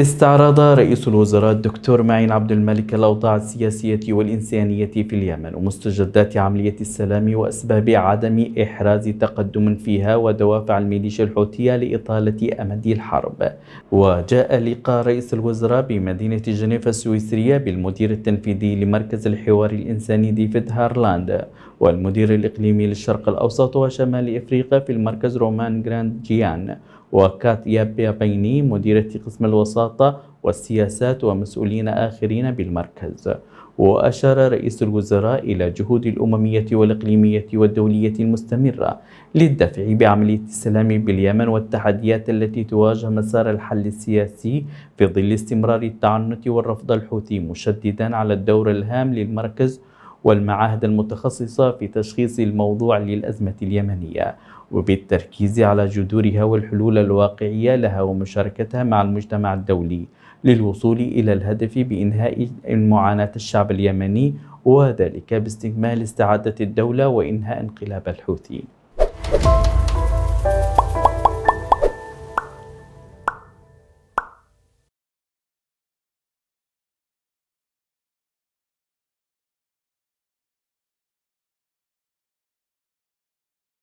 استعرض رئيس الوزراء الدكتور معين عبد الملك الأوضاع السياسية والإنسانية في اليمن ومستجدات عملية السلام وأسباب عدم إحراز تقدم فيها ودوافع الميليشيا الحوثية لإطالة أمد الحرب. وجاء لقاء رئيس الوزراء بمدينة جنيف السويسرية بالمدير التنفيذي لمركز الحوار الإنساني ديفيد هارلاند. والمدير الإقليمي للشرق الأوسط وشمال إفريقيا في المركز رومان جراند جيان وكاتيا بيابيني مديرة قسم الوساطة والسياسات ومسؤولين آخرين بالمركز. وأشار رئيس الوزراء إلى جهود الأممية والإقليمية والدولية المستمرة للدفع بعملية السلام باليمن والتحديات التي تواجه مسار الحل السياسي في ظل استمرار التعنت والرفض الحوثي مشددا على الدور الهام للمركز والمعاهد المتخصصة في تشخيص الموضوع للأزمة اليمنية وبالتركيز على جذورها والحلول الواقعية لها ومشاركتها مع المجتمع الدولي للوصول إلى الهدف بإنهاء معاناة الشعب اليمني وذلك باستكمال استعادة الدولة وإنهاء انقلاب الحوثي.